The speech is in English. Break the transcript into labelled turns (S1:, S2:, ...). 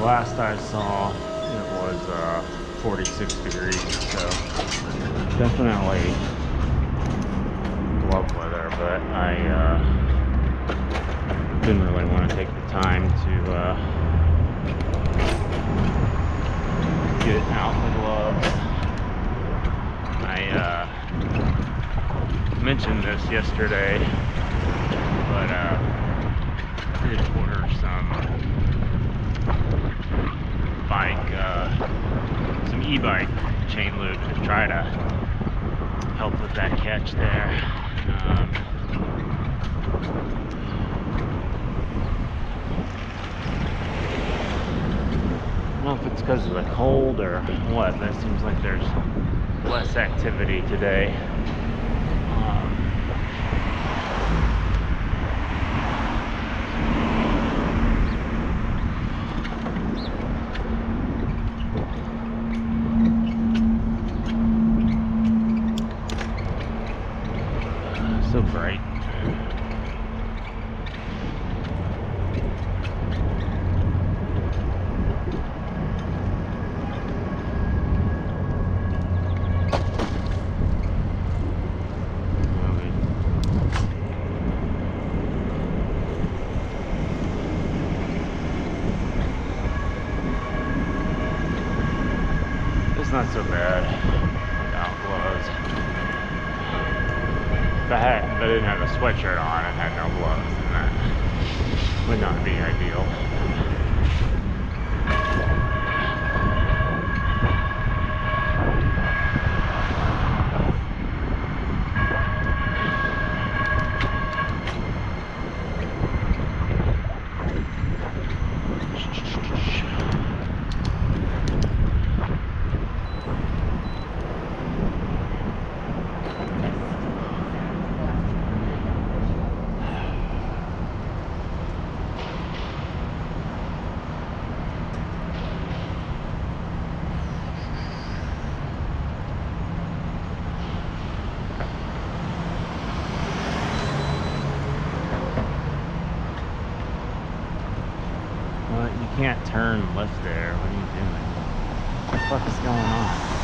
S1: Last I saw, it was uh, 46 degrees, so definitely glove weather, but I uh, didn't really want to take the time to uh, get out the gloves. I uh, mentioned this yesterday, but uh, I did order some some e-bike chain lube to try to help with that catch there. Um, I don't know if it's because of the cold or what, it seems like there's less activity today. Um, so bright. Movie. It's not so bad without gloves. If I had, if I didn't have a sweatshirt on and had no gloves, then that would not be ideal. Well, you can't turn left there. What are you doing? What the fuck is going on?